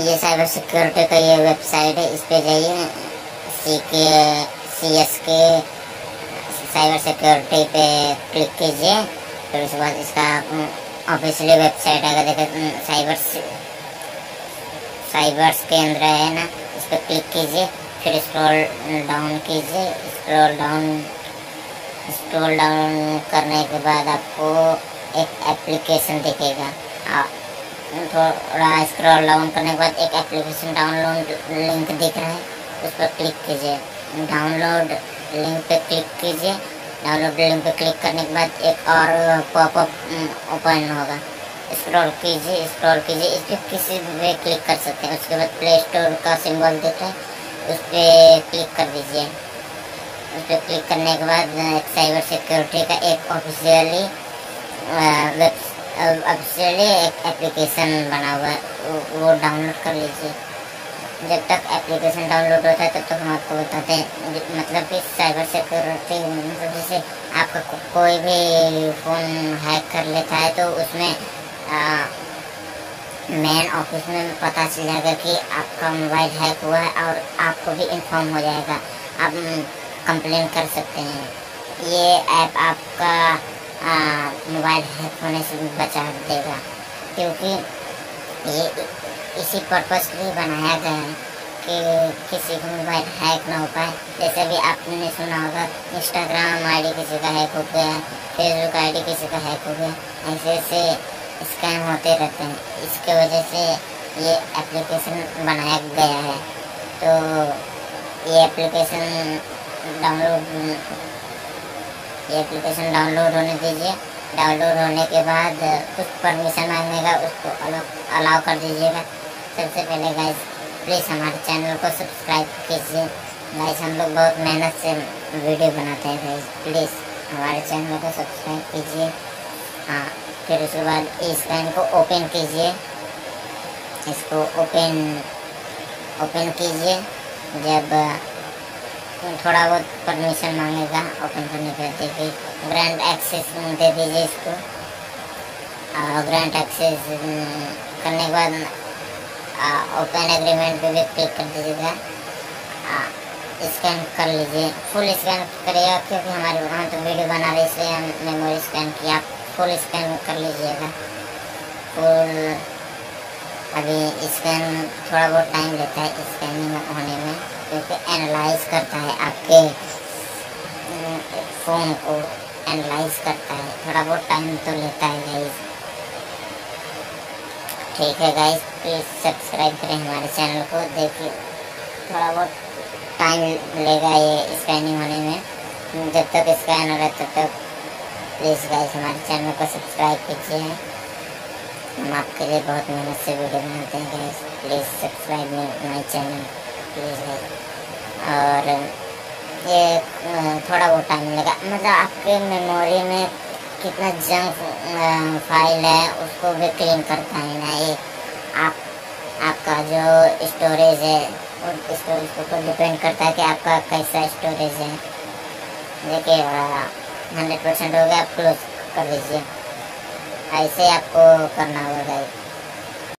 ये cyber security का ये वेबसाइट है, इस पर जाइए। सी के सी एस के साइबर सिक्योरिटी पे क्लिक कीजिए। फिर उसके बाद इसका ऑफिशियली वेबसाइट आएगा देखिए साइबर साइबर्स के अंदर है ना, इस पर क्लिक कीजिए। फिर स्क्रॉल डाउन कीजिए। स्क्रॉल डाउन स्क्रॉल डाउन करने के बाद आपको एक एप्लीकेशन दिखेगा। थोड़ा स्क्रॉल डाउन करने के बाद एक एप्लीकेशन डाउनलोड लिंक दिख रहा है, उस पर क्लिक कीजिए। डाउनलोड लिंक पे क्लिक कीजिए। डाउनलोड लिंक पे क्लिक करने के बाद एक और पॉपअप ओपन होगा। स्क्रॉल कीजिए स्क्रॉल कीजिए, इस पर किसी भी क्लिक कर सकते हैं। उसके बाद प्ले स्टोर का सिंबल दिख रहा है, उस पर क्लिक कर दीजिए। उस पर क्लिक करने के बाद साइबर सिक्योरिटी का एक ऑफिशियली वेब ऑफिशियली एक एप्लीकेशन बना हुआ है वो डाउनलोड कर लीजिए। जब तक एप्लीकेशन डाउनलोड होता है तब तक हम आपको बताते हैं। मतलब कि साइबर सिक्योरिटी मतलब जैसे आपका को, कोई भी फ़ोन हैक कर लेता है तो उसमें मेन ऑफ़िस में पता चल जाएगा कि आपका मोबाइल हैक हुआ है और आपको भी इन्फॉर्म हो जाएगा। आप कंप्लेन कर सकते हैं। ये ऐप आपका मोबाइल हैक होने से बचा देगा क्योंकि ये इसी पर्पज़ के लिए बनाया गया है कि किसी को मोबाइल हैक ना हो पाए। जैसे भी आपने सुना होगा इंस्टाग्राम आईडी किसी का हैक हो गया फेसबुक आईडी किसी का हैक हो गया, ऐसे ऐसे स्कैम होते रहते हैं। इसके वजह से ये एप्लीकेशन बनाया गया है। तो ये एप्लीकेशन डाउनलोड ये एप्लीकेशन डाउनलोड होने दीजिए। डाउनलोड होने के बाद कुछ परमिशन मांगेगा उसको अलाउ कर दीजिएगा। सबसे पहले गाइस प्लीज़ हमारे चैनल को सब्सक्राइब कीजिए। गाइस हम लोग बहुत मेहनत से वीडियो बनाते हैं गाइस प्लीज़ हमारे चैनल को सब्सक्राइब कीजिए। हाँ फिर उसके बाद इस पेन को ओपन कीजिए। इसको ओपन ओपन कीजिए। जब थोड़ा बहुत परमिशन मांगेगा। ओपन करने के लिए देखिए। ग्रांट एक्सेस दे दीजिए इसको। और ग्रांट एक्सेस करने के बाद ओपन एग्रीमेंट पे भी क्लिक कर दीजिएगा। स्कैन कर लीजिए। फुल स्कैन करिएगा क्योंकि हमारे वहाँ तो वीडियो बना रहे, इसलिए हम मेमोरी स्कैन किया फुल स्कैन कर लीजिएगा। फुल अभी स्कैन थोड़ा बहुत टाइम लेता है स्कैनिंग होने में। क्योंकि एनालाइज करता है आपके फ़ोन को एनालाइज करता है। थोड़ा बहुत टाइम तो लेता है गाइज़ ठीक है गाइज़ प्लीज़ सब्सक्राइब करें हमारे चैनल को। देखिए, थोड़ा बहुत टाइम लेगा ये स्कैनिंग होने में। जब तक स्कैन हो रहा है तब तक प्लीज़ गाइज़ हमारे चैनल को सब्सक्राइब कीजिए। हम आपके लिए बहुत मेहनत से वीडियो बनाते हैं guys please subscribe my channel please guys और ये थोड़ा बहुत टाइम लगेगा मतलब आपके मेमोरी में कितना जंक फ़ाइल है, उसको भी क्लीन करता है ना ये। आप, आपका जो स्टोरेज है उस स्टोरेज के ऊपर डिपेंड करता है कि आपका कैसा स्टोरेज है। देखिए हंड्रेड परसेंट हो गया, आप क्लोज कर दीजिए। ऐसे आपको करना होगा।